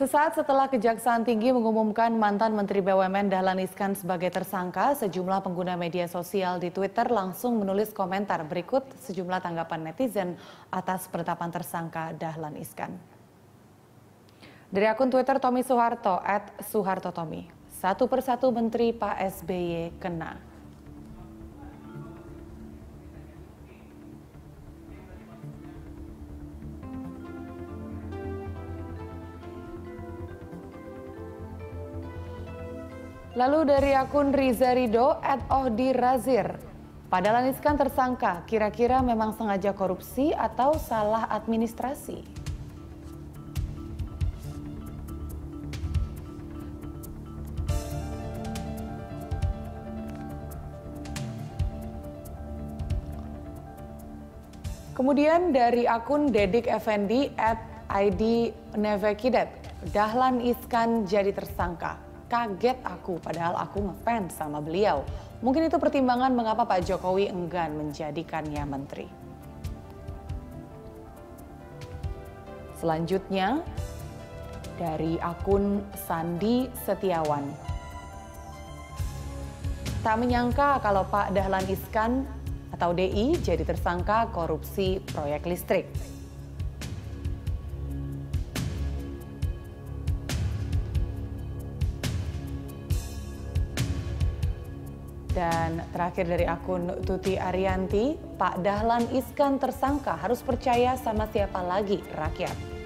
Sesaat setelah Kejaksaan Tinggi mengumumkan mantan Menteri BUMN Dahlan Iskan sebagai tersangka, sejumlah pengguna media sosial di Twitter langsung menulis komentar berikut sejumlah tanggapan netizen atas penetapan tersangka Dahlan Iskan. Dari akun Twitter Tommy Soeharto, at Soeharto Tommy, satu persatu Menteri Pak SBY kena. Lalu dari akun Riza Rido at Ohdi Razir. Padahal Iskan tersangka, kira-kira memang sengaja korupsi atau salah administrasi? Kemudian dari akun Dedik Effendi at ID Nevekidet, Dahlan Iskan jadi tersangka. Kaget aku, padahal aku ngefans sama beliau. Mungkin itu pertimbangan mengapa Pak Jokowi enggan menjadikannya menteri. Selanjutnya, dari akun Sandi Setiawan. Tak menyangka kalau Pak Dahlan Iskan atau DI jadi tersangka korupsi proyek listrik. Dan terakhir dari akun Tuti Arianti, Pak Dahlan Iskan tersangka harus percaya sama siapa lagi rakyat.